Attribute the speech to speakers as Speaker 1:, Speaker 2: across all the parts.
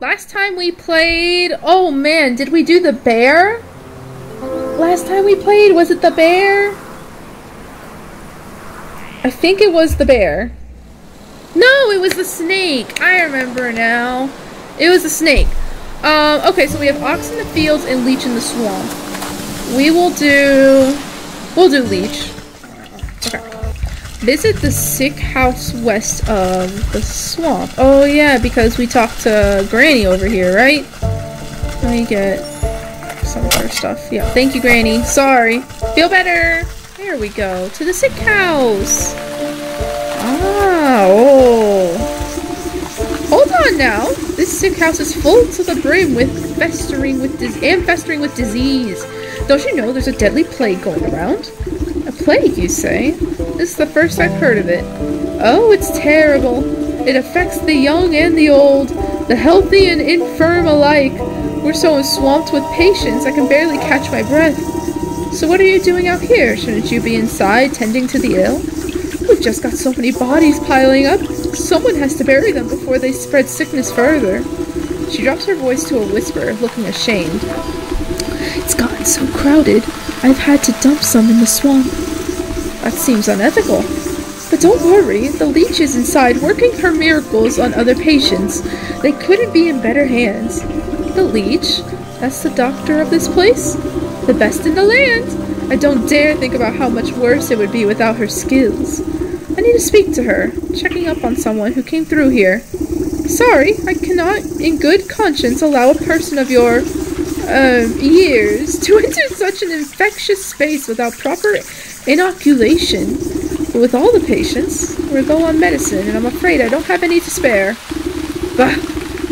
Speaker 1: last time we played. Oh man, did we do the bear? Last time we played, was it the bear? I think it was the bear. No, it was the snake. I remember now. It was the snake. Um, okay, so we have ox in the fields and leech in the swamp. We will do... We'll do leech. Okay. Visit the sick house west of the swamp. Oh yeah, because we talked to Granny over here, right? Let me get some of her stuff. Yeah, thank you, Granny. Sorry. Feel better. There we go. To the sick house. Ah, oh. Hold on now. This sick house is full to the brim with festering with dis- and festering with disease. Don't you know there's a deadly plague going around? Plague, you say? This is the first I've heard of it. Oh, it's terrible. It affects the young and the old, the healthy and infirm alike. We're so swamped with patients I can barely catch my breath. So what are you doing out here? Shouldn't you be inside tending to the ill? We've just got so many bodies piling up. Someone has to bury them before they spread sickness further. She drops her voice to a whisper, looking ashamed. It's gotten so crowded, I've had to dump some in the swamp. That seems unethical. But don't worry, the leech is inside working her miracles on other patients. They couldn't be in better hands. The leech? That's the doctor of this place? The best in the land! I don't dare think about how much worse it would be without her skills. I need to speak to her, checking up on someone who came through here. Sorry, I cannot, in good conscience, allow a person of your, uh, years to enter such an infectious space without proper inoculation. But with all the patients, we're low on medicine, and I'm afraid I don't have any to spare. Bah,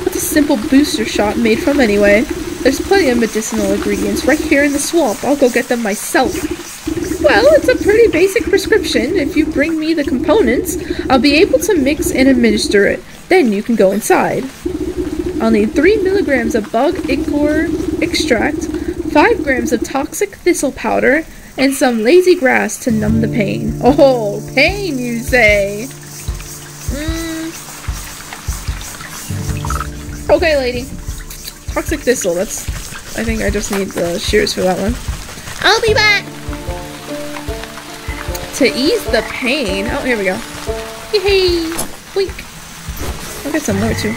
Speaker 1: what's a simple booster shot made from anyway? There's plenty of medicinal ingredients right here in the swamp. I'll go get them myself. Well, it's a pretty basic prescription. If you bring me the components, I'll be able to mix and administer it. Then you can go inside. I'll need 3 milligrams of bug ichor extract, 5 grams of toxic thistle powder, and some lazy grass to numb the pain. Oh, pain, you say? Mm. Okay, lady. Toxic thistle, that's... I think I just need the shears for that one. I'll be back! To ease the pain... Oh, here we go. Yay! Wink! I'll get some more, too.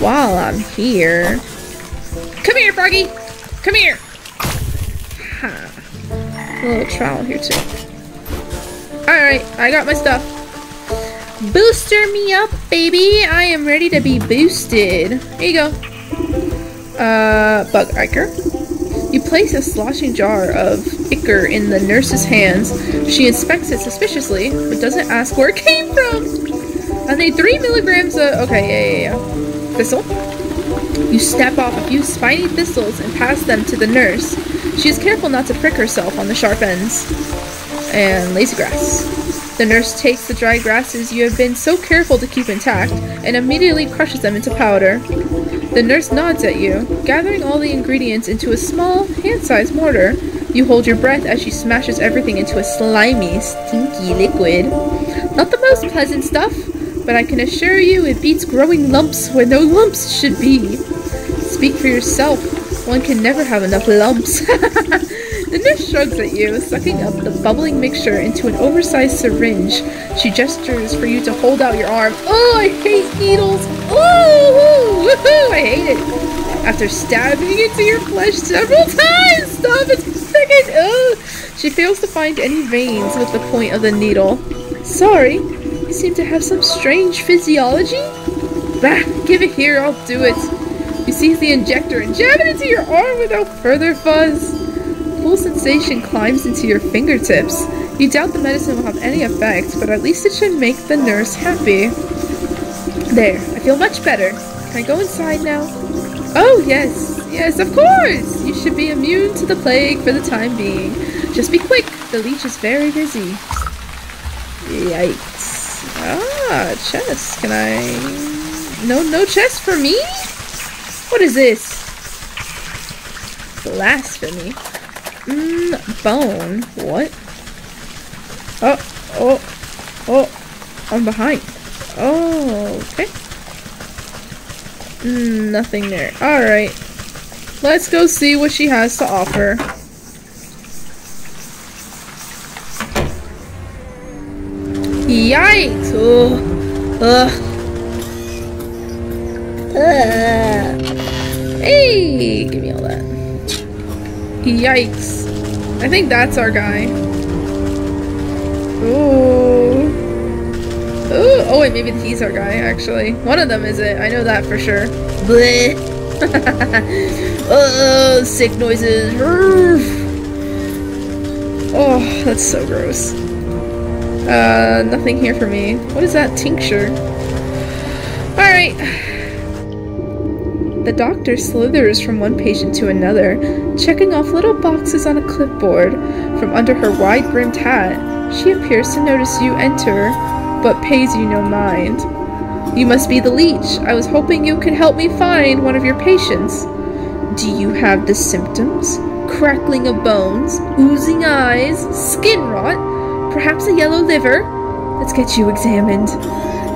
Speaker 1: While I'm here... Come here, Froggy! Come here! A little trowel here, too. Alright, I got my stuff. Booster me up, baby! I am ready to be boosted. Here you go. Uh, bug ichor. You place a sloshing jar of ichor in the nurse's hands. She inspects it suspiciously, but doesn't ask where it came from. I need three milligrams of. Okay, yeah, yeah, yeah. Thistle. You snap off a few spiny thistles and pass them to the nurse. She is careful not to prick herself on the sharp ends. And lazy grass. The nurse takes the dry grasses you have been so careful to keep intact and immediately crushes them into powder. The nurse nods at you, gathering all the ingredients into a small, hand-sized mortar. You hold your breath as she smashes everything into a slimy, stinky liquid. Not the most pleasant stuff, but I can assure you it beats growing lumps where no lumps should be. Speak for yourself. One can never have enough lumps. the nurse shrugs at you, sucking up the bubbling mixture into an oversized syringe. She gestures for you to hold out your arm. Oh, I hate needles. Oh, woohoo, I hate it. After stabbing into your flesh several times, stop, it's freaking, oh. She fails to find any veins with the point of the needle. Sorry, you seem to have some strange physiology? Bah, give it here, I'll do it. Seize the injector and jab it into your arm without further fuzz. Cool sensation climbs into your fingertips. You doubt the medicine will have any effect, but at least it should make the nurse happy. There, I feel much better. Can I go inside now? Oh, yes, yes, of course! You should be immune to the plague for the time being. Just be quick, the leech is very busy. Yikes. Ah, chest. Can I... No, no chest for me? What is this? Blasphemy. Mmm, bone. What? Oh, oh, oh. I'm behind. Oh, okay. Mm, nothing there. Alright. Let's go see what she has to offer. Yikes! Ugh. Ugh. Ugh. Hey! Give me all that. Yikes. I think that's our guy. Ooh. Ooh. Oh wait, maybe he's our guy, actually. One of them is it. I know that for sure. Bleh. oh, sick noises. Oh, that's so gross. Uh, nothing here for me. What is that tincture? Alright. The doctor slithers from one patient to another, checking off little boxes on a clipboard. From under her wide brimmed hat, she appears to notice you enter, but pays you no mind. You must be the leech. I was hoping you could help me find one of your patients. Do you have the symptoms? Crackling of bones, oozing eyes, skin rot, Perhaps a yellow liver? Let's get you examined.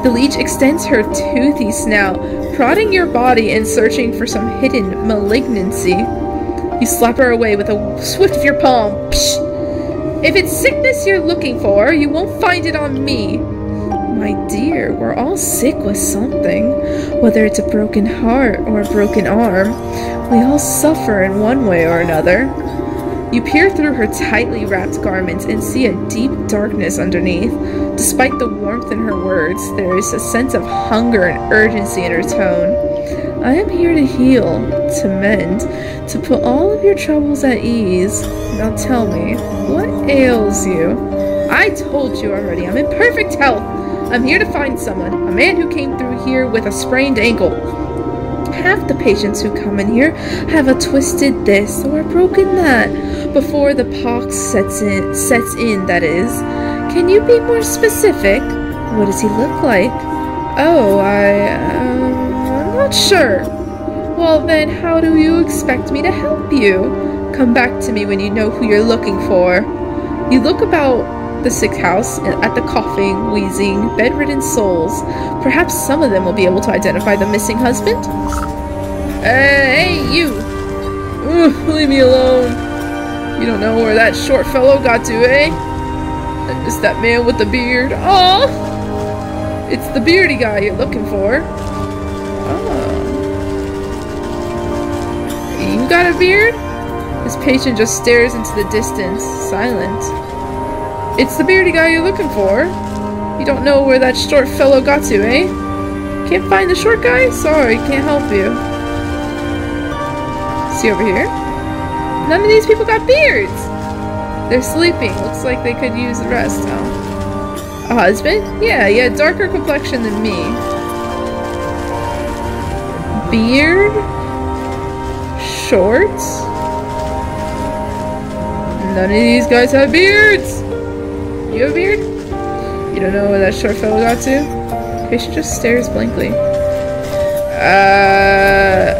Speaker 1: The leech extends her toothy snout, prodding your body and searching for some hidden malignancy. You slap her away with a swift of your palm. Psh! If it's sickness you're looking for, you won't find it on me. My dear, we're all sick with something. Whether it's a broken heart or a broken arm, we all suffer in one way or another. You peer through her tightly wrapped garments and see a deep darkness underneath. Despite the warmth in her words, there is a sense of hunger and urgency in her tone. I am here to heal, to mend, to put all of your troubles at ease. Now tell me, what ails you? I told you already, I'm in perfect health. I'm here to find someone, a man who came through here with a sprained ankle half the patients who come in here have a twisted this or a broken that before the pox sets in sets in that is can you be more specific what does he look like oh i um, i'm not sure well then how do you expect me to help you come back to me when you know who you're looking for you look about the sick house at the coughing, wheezing, bedridden souls. Perhaps some of them will be able to identify the missing husband? Uh, hey, you! Ooh, leave me alone. You don't know where that short fellow got to, eh? It's that man with the beard. Oh! It's the beardy guy you're looking for. Oh. You got a beard? This patient just stares into the distance, silent. It's the beardy guy you're looking for. You don't know where that short fellow got to, eh? Can't find the short guy? Sorry, can't help you. See over here? None of these people got beards! They're sleeping. Looks like they could use the rest. A husband? Yeah, yeah, darker complexion than me. Beard? Shorts? None of these guys have beards! You have a beard? You don't know where that short fellow got to? Patient just stares blankly. Uh...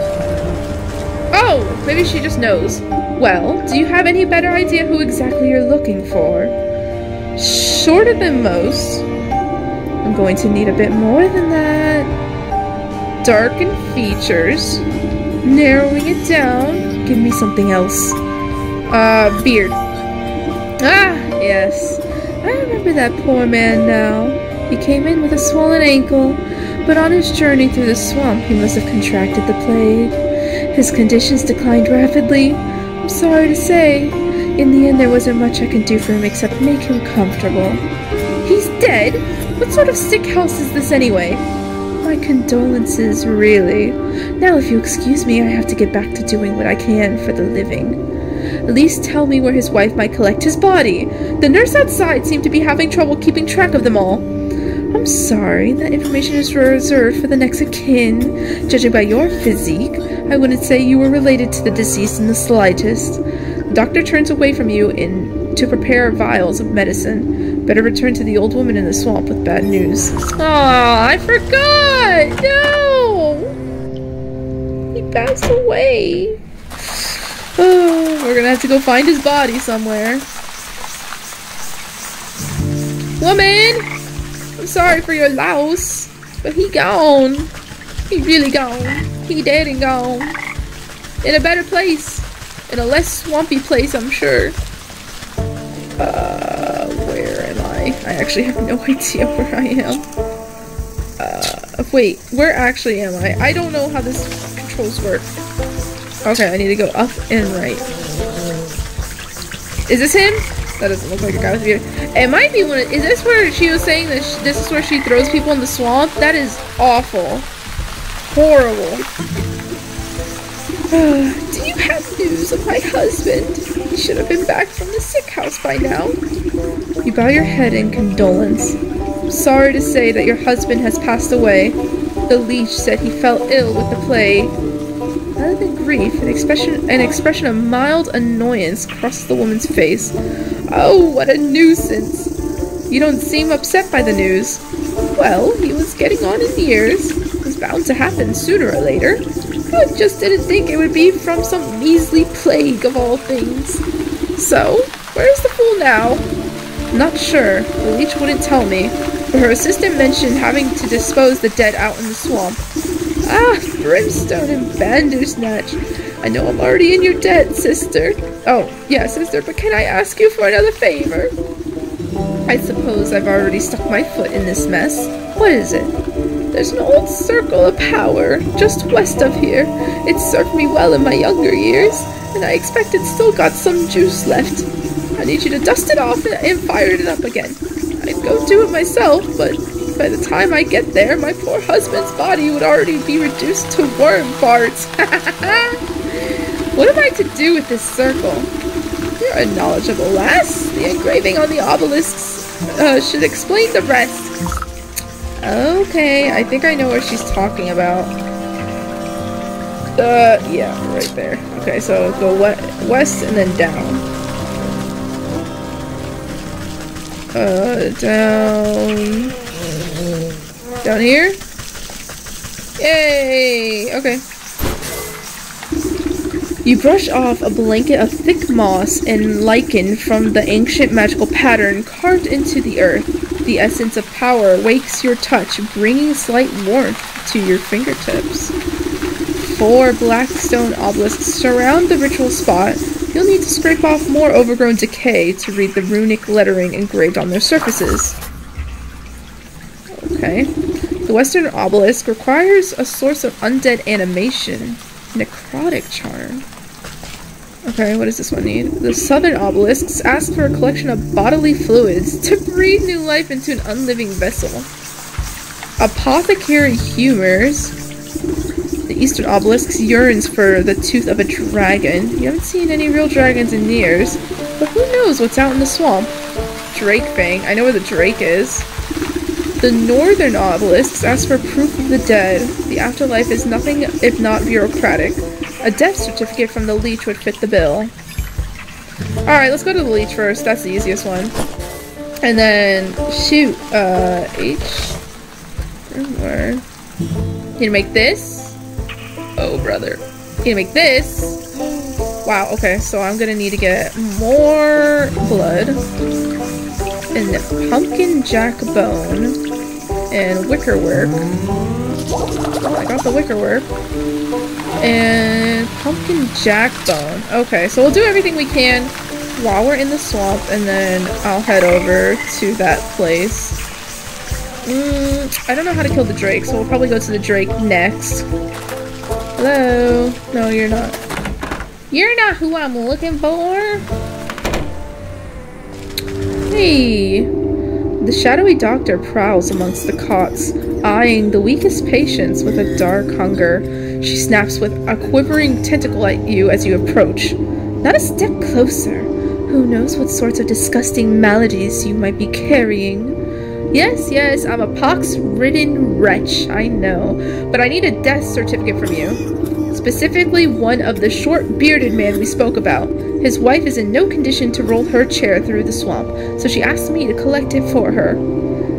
Speaker 1: Oh! Maybe she just knows. Well, do you have any better idea who exactly you're looking for? Shorter than most. I'm going to need a bit more than that. Darken features. Narrowing it down. Give me something else. Uh, beard. Ah, yes. I remember that poor man now. He came in with a swollen ankle, but on his journey through the swamp he must have contracted the plague. His conditions declined rapidly. I'm sorry to say. In the end, there wasn't much I could do for him except make him comfortable. He's dead? What sort of sick house is this anyway? My condolences, really. Now, if you excuse me, I have to get back to doing what I can for the living. At least tell me where his wife might collect his body. The nurse outside seemed to be having trouble keeping track of them all. I'm sorry, that information is reserved for the next of kin. Judging by your physique, I wouldn't say you were related to the deceased in the slightest. The doctor turns away from you in to prepare vials of medicine. Better return to the old woman in the swamp with bad news. Ah, I forgot! No! He passed away. Oh, we're gonna have to go find his body somewhere. Woman! I'm sorry for your loss, but he gone. He really gone. He dead and gone. In a better place. In a less swampy place, I'm sure. Uh, where am I? I actually have no idea where I am. Uh, wait, where actually am I? I don't know how this controls work. Okay, I need to go up and right. Is this him? That doesn't look like a guy with a beard. It might be one of- is this where she was saying that sh this is where she throws people in the swamp? That is awful. Horrible. Do you have news of my husband? He should have been back from the sick house by now. You bow your head in condolence. Sorry to say that your husband has passed away. The leech said he fell ill with the plague. Rather than grief, an expression, an expression of mild annoyance crossed the woman's face. Oh, what a nuisance! You don't seem upset by the news. Well, he was getting on in years. It was bound to happen sooner or later. I just didn't think it would be from some measly plague of all things. So, where's the fool now? Not sure. The leech wouldn't tell me, but her assistant mentioned having to dispose the dead out in the swamp. Ah, brimstone and bandersnatch. I know I'm already in your debt, sister. Oh, yeah, sister, but can I ask you for another favor? I suppose I've already stuck my foot in this mess. What is it? There's an old circle of power just west of here. It served me well in my younger years, and I expect it's still got some juice left. I need you to dust it off and, fire it up again. I'd go do it myself, but by the time I get there, my poor husband's body would already be reduced to worm parts. what am I to do with this circle? You're a knowledgeable lass. The engraving on the obelisks uh, should explain the rest. Okay, I think I know what she's talking about. Uh, yeah, right there. Okay, so go we west and then down. Uh, down... Down here? Yay! Okay. You brush off a blanket of thick moss and lichen from the ancient magical pattern carved into the earth. The essence of power wakes your touch, bringing slight warmth to your fingertips. Four black stone obelisks surround the ritual spot. You'll need to scrape off more overgrown decay to read the runic lettering engraved on their surfaces. Okay. The western obelisk requires a source of undead animation. Necrotic charm. Okay, what does this one need? The southern obelisks ask for a collection of bodily fluids to breathe new life into an unliving vessel. Apothecary humors. The eastern obelisks yearns for the tooth of a dragon. You haven't seen any real dragons in years, but who knows what's out in the swamp? Drake Fang. I know where the drake is. The northern obelisks ask for proof of the dead. The afterlife is nothing if not bureaucratic. A death certificate from the leech would fit the bill. Alright, let's go to the leech first. That's the easiest one. And then, shoot, uh, H? Where? Gonna make this? Oh, brother. You gonna make this? Wow, okay, so I'm gonna need to get more blood. And pumpkin jack bone. And wicker work. Oh, I got the wicker work. And pumpkin jack bone. Okay, so we'll do everything we can while we're in the swamp, and then I'll head over to that place. Mm, I don't know how to kill the drake, so we'll probably go to the drake next. Hello? No, you're not. You're not who I'm looking for. Hey. The shadowy doctor prowls amongst the cots, eyeing the weakest patients with a dark hunger. She snaps with a quivering tentacle at you as you approach. Not a step closer. Who knows what sorts of disgusting maladies you might be carrying? Yes, yes, I'm a pox-ridden wretch, I know, but I need a death certificate from you. Specifically one of the short bearded man we spoke about. His wife is in no condition to roll her chair through the swamp, so she asked me to collect it for her.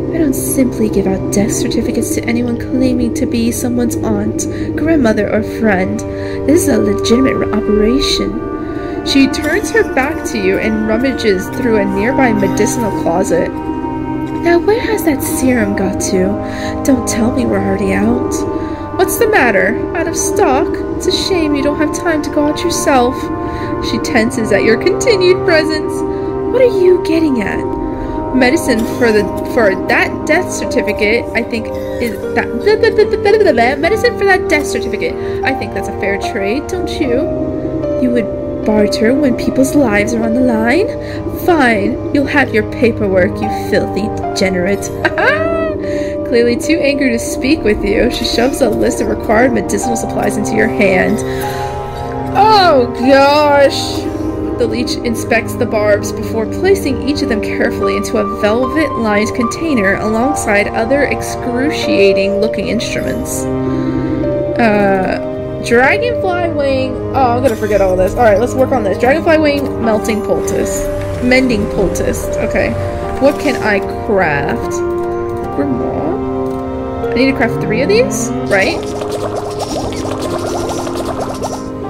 Speaker 1: I don't simply give out death certificates to anyone claiming to be someone's aunt, grandmother, or friend. This is a legitimate operation. She turns her back to you and rummages through a nearby medicinal closet. Now, where has that serum got to? Don't tell me we're already out. What's the matter? Out of stock? It's a shame you don't have time to go out yourself. She tenses at your continued presence. What are you getting at? Medicine for the for that death certificate, I think is that medicine for that death certificate. I think that's a fair trade, don't you? You would barter when people's lives are on the line? Fine, you'll have your paperwork, you filthy degenerate. Clearly too angry to speak with you, she shoves a list of required medicinal supplies into your hand. Oh gosh! The leech inspects the barbs before placing each of them carefully into a velvet lined container alongside other excruciating looking instruments. Uh, dragonfly wing. Oh, I'm gonna forget all this. Alright, let's work on this. Dragonfly wing, melting poultice. Mending poultice. Okay. What can I craft? Grimoire. I need to craft three of these, right?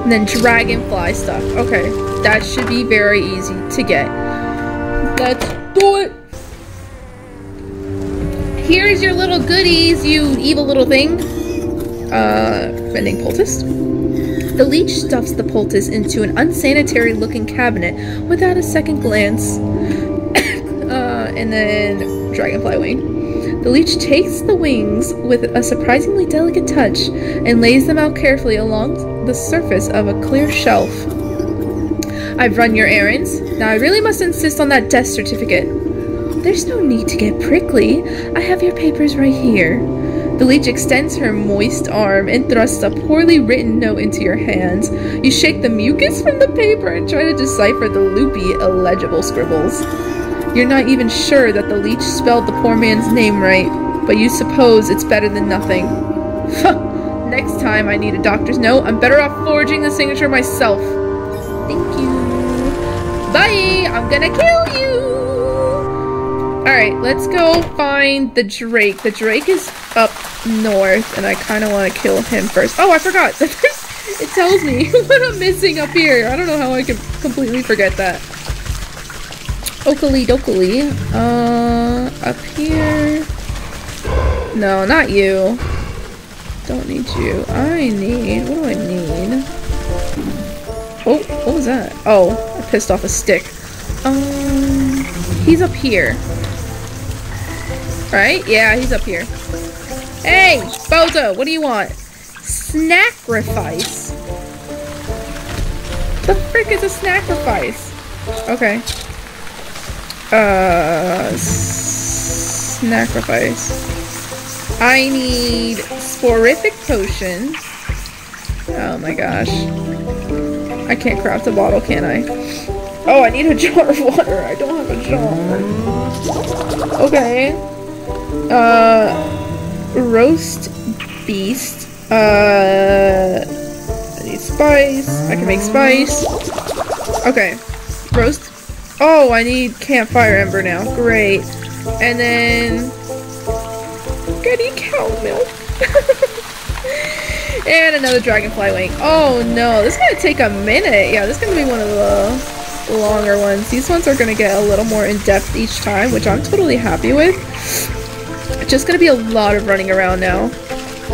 Speaker 1: And then dragonfly stuff. Okay. That should be very easy to get. Let's do it! Here's your little goodies, you evil little thing. Uh, vending poultice. The leech stuffs the poultice into an unsanitary looking cabinet without a second glance. uh, and then dragonfly wing. The leech takes the wings with a surprisingly delicate touch and lays them out carefully along the surface of a clear shelf. I've run your errands. Now I really must insist on that death certificate. There's no need to get prickly. I have your papers right here. The leech extends her moist arm and thrusts a poorly written note into your hands. You shake the mucus from the paper and try to decipher the loopy, illegible scribbles. You're not even sure that the leech spelled the poor man's name right, but you suppose it's better than nothing. Next time I need a doctor's note, I'm better off forging the signature myself. Bye! I'm gonna kill you! Alright, let's go find the Drake. The Drake is up north, and I kind of want to kill him first. Oh, I forgot! it tells me what I'm missing up here. I don't know how I can completely forget that. Oakley dokley. Uh, up here. No, not you. Don't need you. I need... What do I need? Oh, what was that? Oh, I pissed off a stick. Um, he's up here. Right? Yeah, he's up here. Hey, Bozo, what do you want? Sacrifice. The frick is a sacrifice? Okay. Uh, sacrifice. I need sporific potion. Oh my gosh. I can't craft a bottle, can I? Oh, I need a jar of water. I don't have a jar. Okay. Uh, roast beast. Uh, I need spice. I can make spice. Okay. Roast. Oh, I need campfire ember now. Great. And then... Getting cow milk. And another dragonfly wing. Oh no, this is gonna take a minute. Yeah, this is gonna be one of the longer ones. These ones are gonna get a little more in-depth each time, which I'm totally happy with. Just gonna be a lot of running around now.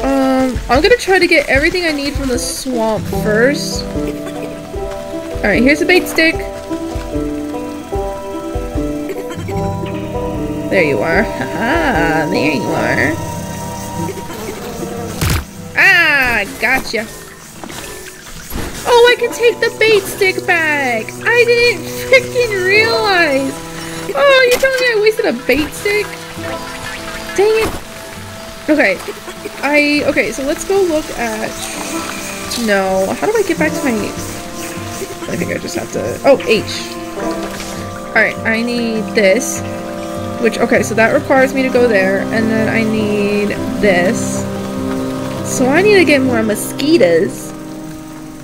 Speaker 1: Um, I'm gonna try to get everything I need from the swamp first. Alright, here's a bait stick. There you are. Haha, there you are. Gotcha. Oh, I can take the bait stick back. I didn't freaking realize. Oh, you telling me I wasted a bait stick? Dang it. Okay. I, okay, so let's go look at, no, how do I get back to my, I think I just have to, oh, H. Alright, I need this, which, okay, so that requires me to go there, and then I need this. So I need to get more mosquitoes.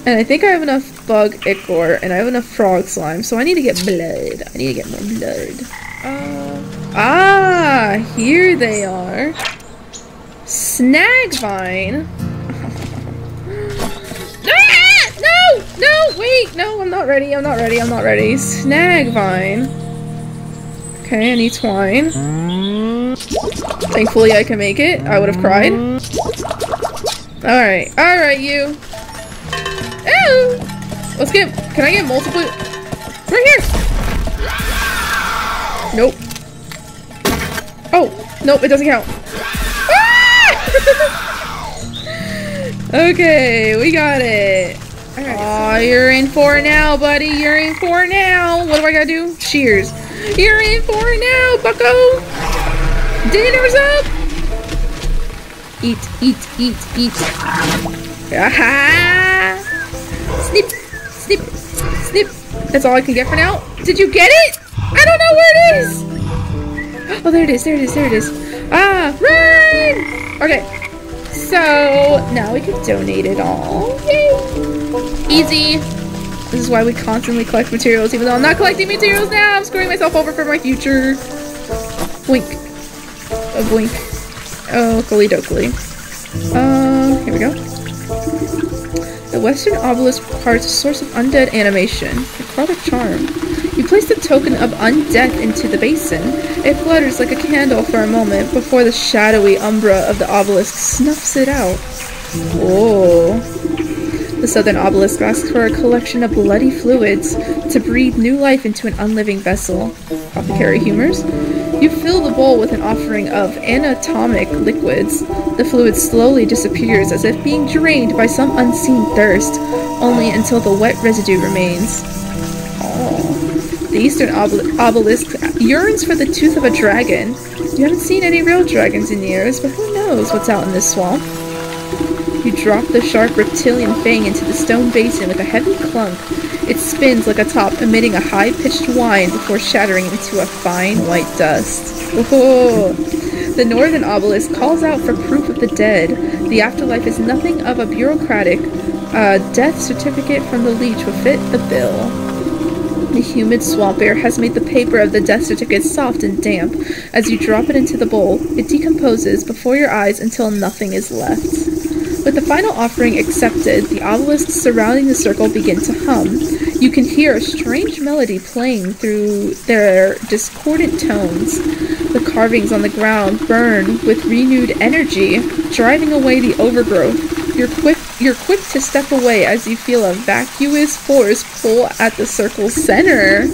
Speaker 1: And I think I have enough bug ichor and I have enough frog slime, so I need to get blood. I need to get more blood. Uh, ah, here they are. Snagvine. ah! No! No! Wait! No, I'm not ready. I'm not ready. I'm not ready. Snagvine. Okay, I need twine. Thankfully I can make it. I would have cried. Alright, alright, you. Ew! Let's get, can I get multiple? Right here! Nope. Oh, nope, it doesn't count. Ah! okay, we got it. Aw, you're in for now, buddy. You're in for now. What do I gotta do? Cheers. You're in for now, bucko. Dinner's up. Eat, eat, eat, eat. Aha! Snip, snip, snip. That's all I can get for now. Did you get it? I don't know where it is. Oh, there it is. There it is. There it is. Ah, run! Okay. So now we can donate it all. Yay! Easy. This is why we constantly collect materials, even though I'm not collecting materials now. I'm screwing myself over for my future. Blink. A blink. Oh, Gully Dokley. Uh, here we go. The western obelisk requires a source of undead animation. Necrotic charm. You place the token of undeath into the basin. It flutters like a candle for a moment before the shadowy umbra of the obelisk snuffs it out. Whoa. The southern obelisk asks for a collection of bloody fluids to breathe new life into an unliving vessel. Apothecary humors. You fill the bowl with an offering of anatomic liquids. The fluid slowly disappears as if being drained by some unseen thirst, only until the wet residue remains. Oh. The eastern obel obelisk yearns for the tooth of a dragon. You haven't seen any real dragons in years, but who knows what's out in this swamp? You drop the sharp reptilian fang into the stone basin with a heavy clunk. It spins like a top, emitting a high-pitched whine before shattering into a fine white dust. The northern obelisk calls out for proof of the dead. The afterlife is nothing of a bureaucratic uh, death certificate from the leech will fit the bill. The humid swamp air has made the paper of the death certificate soft and damp. As you drop it into the bowl, it decomposes before your eyes until nothing is left. With the final offering accepted, the obelisks surrounding the circle begin to hum. You can hear a strange melody playing through their discordant tones. The carvings on the ground burn with renewed energy, driving away the overgrowth. You're quick you're quick to step away as you feel a vacuous force pull at the circle's center.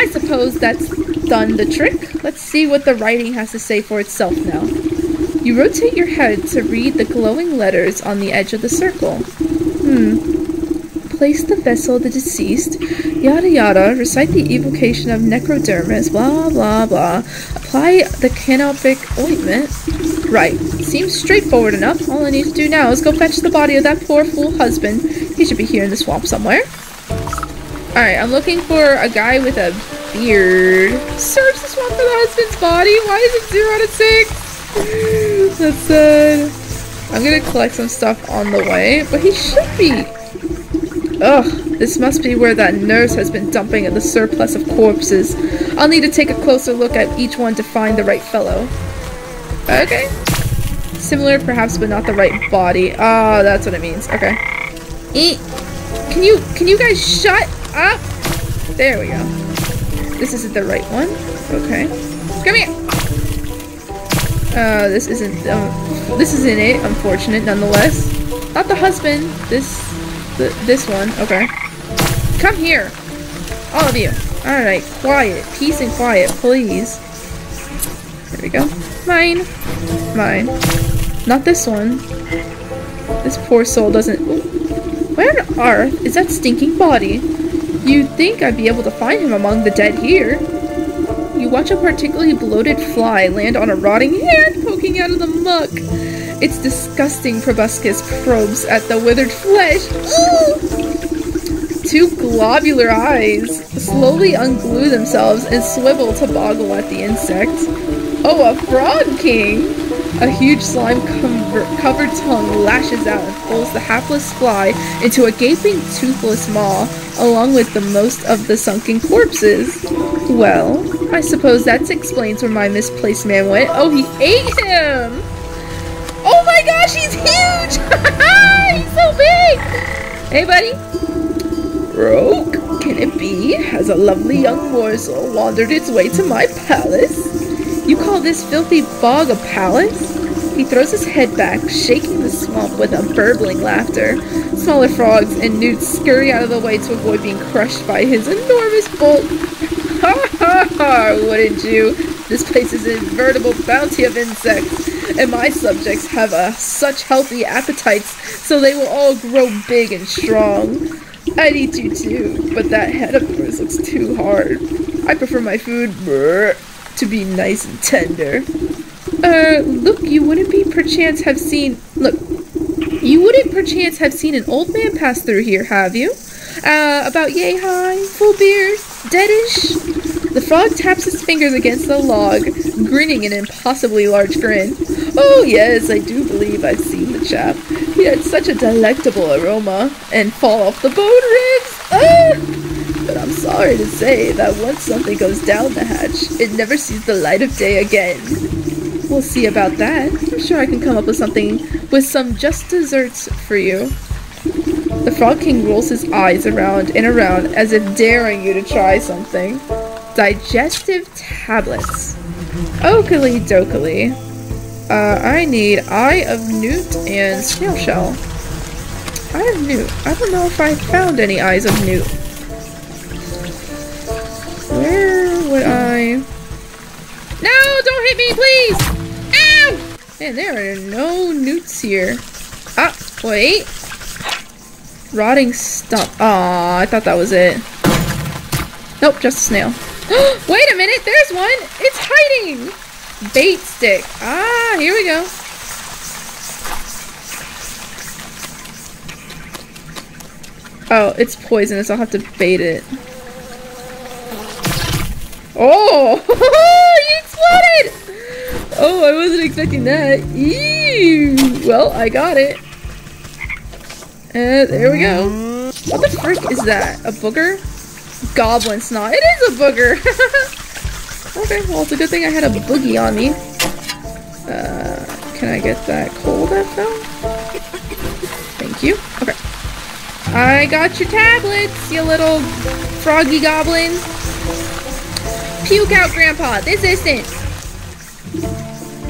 Speaker 1: I suppose that's done the trick. Let's see what the writing has to say for itself now. You rotate your head to read the glowing letters on the edge of the circle. Hmm. Place the vessel of the deceased, yada yada, recite the evocation of necrodermis, blah blah blah. Apply the canopic ointment. Right. Seems straightforward enough. All I need to do now is go fetch the body of that poor fool husband. He should be here in the swamp somewhere. Alright, I'm looking for a guy with a beard. Search the swamp for the husband's body. Why is it 0 out of 6? That's sad. I'm gonna collect some stuff on the way, but he should be. Ugh, this must be where that nurse has been dumping the surplus of corpses. I'll need to take a closer look at each one to find the right fellow. Okay. Similar perhaps, but not the right body. Oh, that's what it means. Okay. Eat. Can you, can you guys shut up? There we go. This isn't the right one. Okay. Come here. Uh, this isn't, um, this isn't it, unfortunate nonetheless. Not the husband. This, the, this one. Okay. Come here. All of you. Alright, quiet. Peace and quiet, please. There we go. Mine. Mine. Not this one. This poor soul doesn't... Where on earth is that stinking body? You'd think I'd be able to find him among the dead here. You watch a particularly bloated fly land on a rotting hand poking out of the muck. Its disgusting proboscis probes at the withered flesh. Two globular eyes slowly unglue themselves and swivel to boggle at the insect. Oh, a frog king! A huge slime covered tongue lashes out and pulls the hapless fly into a gaping, toothless maw, along with the most of the sunken corpses. Well, I suppose that explains where my misplaced man went. Oh, he ate him! Oh my gosh, he's huge! he's so big! Hey, buddy. Rogue, can it be? Has a lovely young morsel wandered its way to my palace? You call this filthy bog a palace? He throws his head back, shaking the swamp with a burbling laughter. Smaller frogs and newts scurry out of the way to avoid being crushed by his enormous bulk. Wouldn't you? This place is a veritable bounty of insects, and my subjects have a, such healthy appetites, so they will all grow big and strong. I'd eat you too, but that head of yours looks too hard. I prefer my food brr, to be nice and tender. Uh, look, you wouldn't be perchance have seen. Look, you wouldn't perchance have seen an old man pass through here, have you? Uh, about yay high, full beard, deadish? The frog taps his fingers against the log, grinning an impossibly large grin. Oh, yes, I do believe I've seen the chap. He had such a delectable aroma, and fall off the bone ribs! Ah! But I'm sorry to say that once something goes down the hatch, it never sees the light of day again. We'll see about that. I'm sure I can come up with something with some just desserts for you. The Frog King rolls his eyes around and around as if daring you to try something. Digestive tablets. Oakley dokily. Uh, I need Eye of Newt and Snail Shell. Eye of Newt. I don't know if I found any Eyes of Newt. Where would I... No! Don't hit me, please! Ow! Man, there are no newts here. Ah, wait. Rotting stump. Aw, I thought that was it. Nope, just a snail. Wait a minute, there's one! It's hiding! Bait stick. Ah, here we go. Oh, it's poisonous. I'll have to bait it. Oh! you exploded! Oh, I wasn't expecting that. Ew! Well, I got it. And there we go. What the frick is that? A booger? Goblin snot. It is a booger! okay, well, it's a good thing I had a boogie on me. Uh, can I get that coal that fell? Thank you. Okay. I got your tablets, you little froggy goblin. Puke out, Grandpa. This isn't.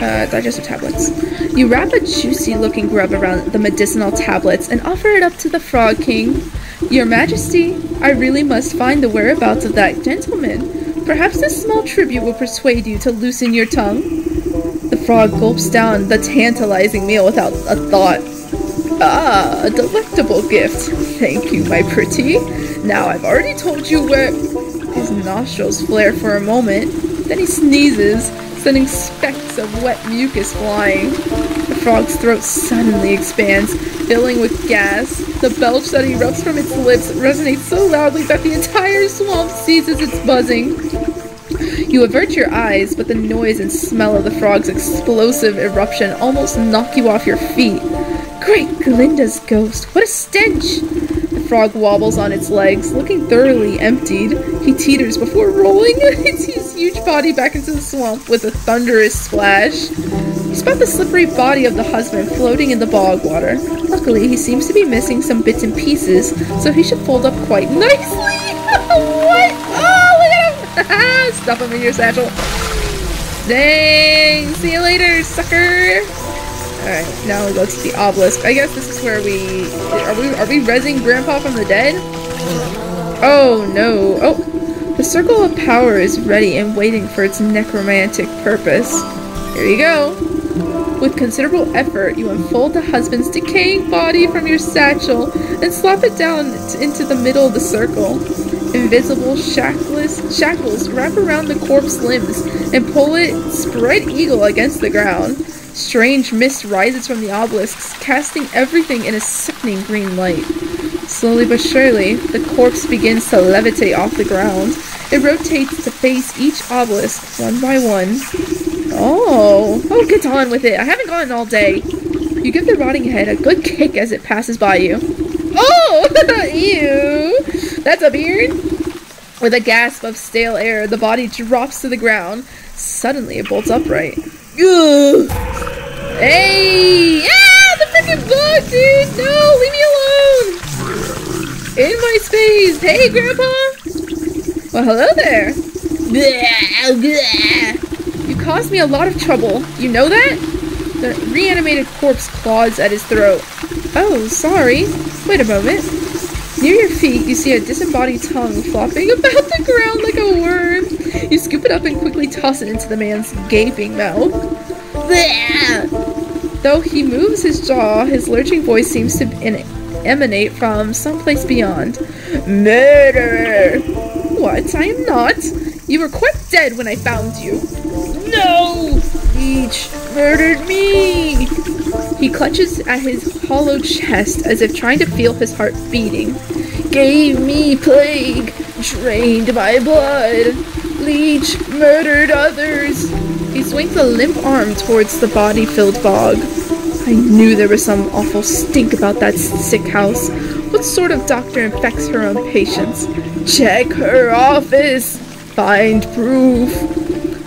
Speaker 1: Uh, digestive tablets. You wrap a juicy looking grub around the medicinal tablets and offer it up to the Frog King. Your Majesty, I really must find the whereabouts of that gentleman. Perhaps this small tribute will persuade you to loosen your tongue. The frog gulps down the tantalizing meal without a thought. Ah, a delectable gift. Thank you, my pretty. Now I've already told you where. His nostrils flare for a moment, then he sneezes, sending specks of wet mucus flying. Frog's throat suddenly expands, filling with gas. The belch that erupts from its lips resonates so loudly that the entire swamp ceases its buzzing. You avert your eyes, but the noise and smell of the frog's explosive eruption almost knock you off your feet. Great Glinda's ghost, what a stench! The frog wobbles on its legs, looking thoroughly emptied. He teeters before rolling its huge body back into the swamp with a thunderous splash. Spot the slippery body of the husband floating in the bog water. Luckily, he seems to be missing some bits and pieces, so he should fold up quite nicely. what? Oh, look at him! Stuff him in your satchel. Dang! See you later, sucker! Alright, now we go to the obelisk. I guess this is where we... Are we are we resing Grandpa from the dead? Oh, no. Oh, the circle of power is ready and waiting for its necromantic purpose. Here you go. With considerable effort, you unfold the husband's decaying body from your satchel and slap it down into the middle of the circle. Invisible shackles, shackles wrap around the corpse limbs and pull it spread eagle against the ground. Strange mist rises from the obelisks, casting everything in a sickening green light. Slowly but surely, the corpse begins to levitate off the ground. It rotates to face each obelisk, one by one. Oh, oh, get on with it. I haven't gone all day. You give the rotting head a good kick as it passes by you. Oh, ew. That's a beard. With a gasp of stale air, the body drops to the ground. Suddenly, it bolts upright. Ugh. Hey! Ah, the freaking bug, dude! No, leave me alone! In my space! Hey, Grandpa! Well, hello there! You caused me a lot of trouble. You know that? The reanimated corpse claws at his throat. Oh, sorry. Wait a moment. Near your feet, you see a disembodied tongue flopping about the ground like a worm. You scoop it up and quickly toss it into the man's gaping mouth. Though he moves his jaw, his lurching voice seems to emanate from someplace beyond. Murderer! What? I am not. You were quite dead when I found you. No! Leech murdered me! He clutches at his hollow chest as if trying to feel his heart beating. Gave me plague, drained my blood. Leech murdered others. He swings a limp arm towards the body filled bog. I knew there was some awful stink about that sick house. What sort of doctor infects her own patients? Check her office! Find proof!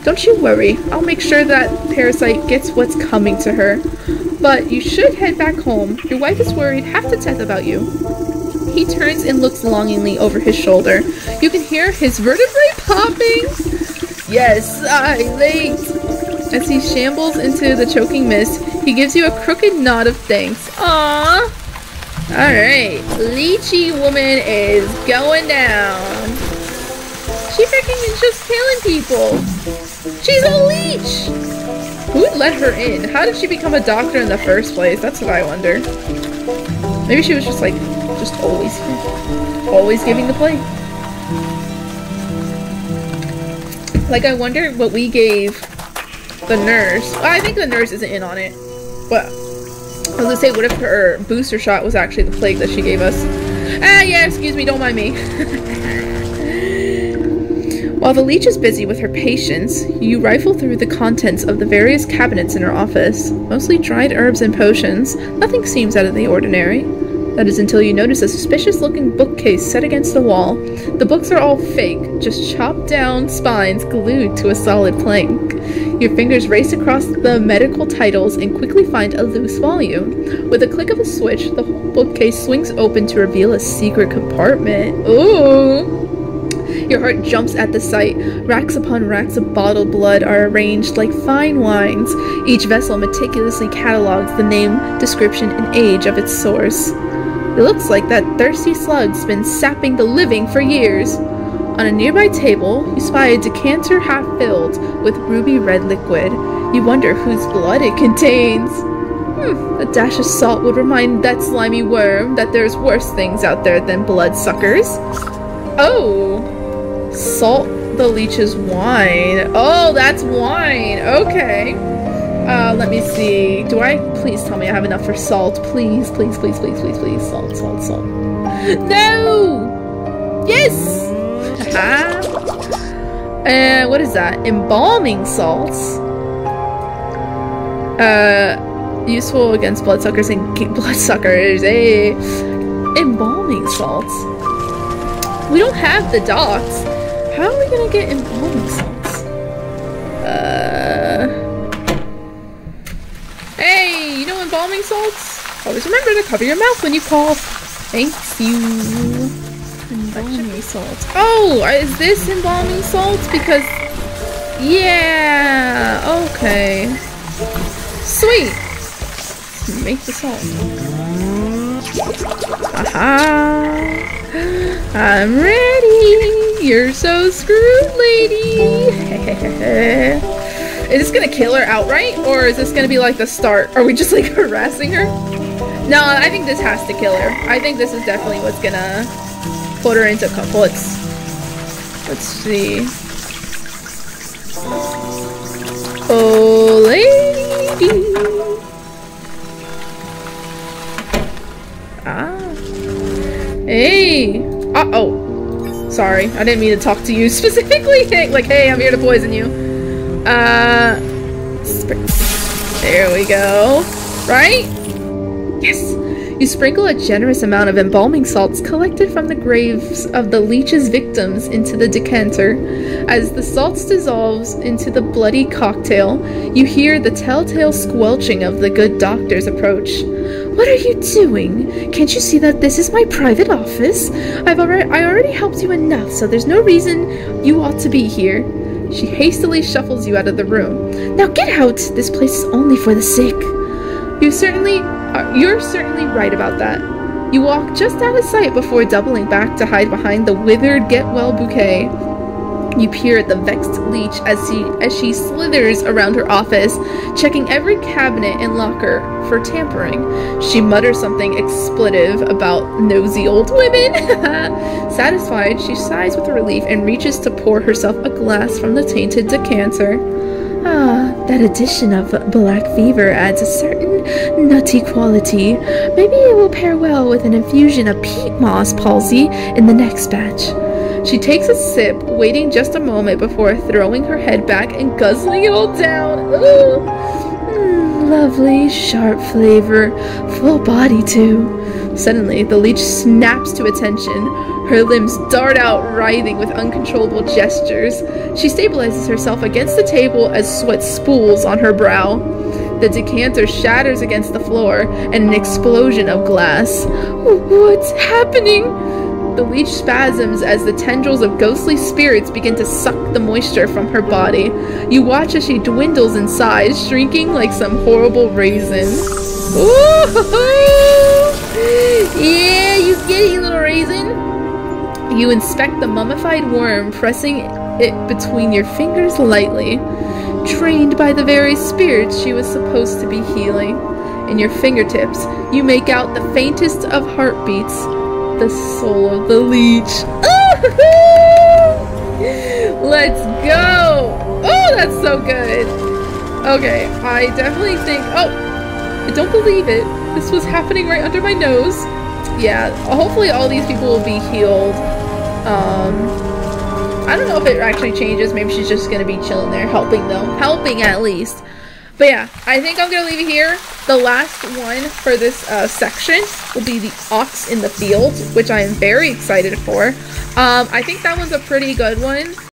Speaker 1: Don't you worry, I'll make sure that parasite gets what's coming to her. But you should head back home. Your wife is worried half to death about you. He turns and looks longingly over his shoulder. You can hear his vertebrae popping. Yes, I late. As he shambles into the choking mist, he gives you a crooked nod of thanks. Aww. Alright, Leechy woman is going down. She freaking is just killing people. She's a leech! Who let her in? How did she become a doctor in the first place? That's what I wonder. Maybe she was just like, just always Always giving the plague. Like, I wonder what we gave the nurse. Well, I think the nurse isn't in on it. But, I was gonna say, what if her booster shot was actually the plague that she gave us? Ah, yeah, excuse me, don't mind me. While the leech is busy with her patients, you rifle through the contents of the various cabinets in her office. Mostly dried herbs and potions. Nothing seems out of the ordinary. That is until you notice a suspicious looking bookcase set against the wall. The books are all fake, just chopped down spines glued to a solid plank. Your fingers race across the medical titles and quickly find a loose volume. With a click of a switch, the whole bookcase swings open to reveal a secret compartment. Ooh! Your heart jumps at the sight. Racks upon racks of bottled blood are arranged like fine wines. Each vessel meticulously catalogs the name, description, and age of its source. It looks like that thirsty slug's been sapping the living for years. On a nearby table, you spy a decanter half filled with ruby red liquid. You wonder whose blood it contains. Hmm, a dash of salt would remind that slimy worm that there's worse things out there than bloodsuckers. Oh! Salt the leech's wine. Oh, that's wine. Okay. Uh, let me see. Do I? Please tell me I have enough for salt. Please, please, please, please, please, please. Salt, salt, salt. No! Yes! And uh, what is that? Embalming salts. Uh, useful against bloodsuckers and bloodsuckers. Hey, embalming salts. We don't have the dots. How are we gonna get embalming salts? Uh. Hey, you know embalming salts? Always remember to cover your mouth when you cough. Thank you. Embalming salts. Oh, is this embalming salts? Because. Yeah. Okay. Sweet. Make the salt. Aha. I'm ready. You're so screwed, lady. is this gonna kill her outright, or is this gonna be like the start? Are we just like harassing her? No, I think this has to kill her. I think this is definitely what's gonna put her into couple. Let's let's see. Oh, lady. Ah. Hey! Uh-oh. Sorry, I didn't mean to talk to you specifically. like, hey, I'm here to poison you. Uh... There we go. Right? Yes! You sprinkle a generous amount of embalming salts collected from the graves of the leech's victims into the decanter. As the salts dissolves into the bloody cocktail, you hear the telltale squelching of the good doctor's approach. What are you doing? Can't you see that this is my private office? I've already I already helped you enough, so there's no reason you ought to be here. She hastily shuffles you out of the room. Now get out! This place is only for the sick. You certainly are, you're certainly right about that. You walk just out of sight before doubling back to hide behind the withered get well bouquet. You peer at the vexed leech as she as she slithers around her office, checking every cabinet and locker for tampering. She mutters something expletive about nosy old women. Satisfied, she sighs with relief and reaches to pour herself a glass from the tainted decanter. Ah, that addition of black fever adds a certain nutty quality. Maybe it will pair well with an infusion of peat moss palsy in the next batch. She takes a sip, waiting just a moment before throwing her head back and guzzling it all down. Mm, lovely, sharp flavor, full body too. Suddenly, the leech snaps to attention. Her limbs dart out, writhing with uncontrollable gestures. She stabilizes herself against the table as sweat spools on her brow. The decanter shatters against the floor, and an explosion of glass. What's happening? The leech spasms as the tendrils of ghostly spirits begin to suck the moisture from her body. You watch as she dwindles in size, shrinking like some horrible raisin. Ooh! Yeah, you get it, you little raisin. You inspect the mummified worm, pressing it between your fingers lightly. Trained by the very spirits she was supposed to be healing. In your fingertips, you make out the faintest of heartbeats the soul of the leech. Let's go! Oh, that's so good. Okay, I definitely think. Oh, I don't believe it. This was happening right under my nose. Yeah, hopefully all these people will be healed. Um, I don't know if it actually changes. Maybe she's just gonna be chilling there, helping them. Helping at least. But yeah, I think I'm to leave it here. The last one for this uh, section will be the Ox in the Field, which I am very excited for. Um, I think that was a pretty good one.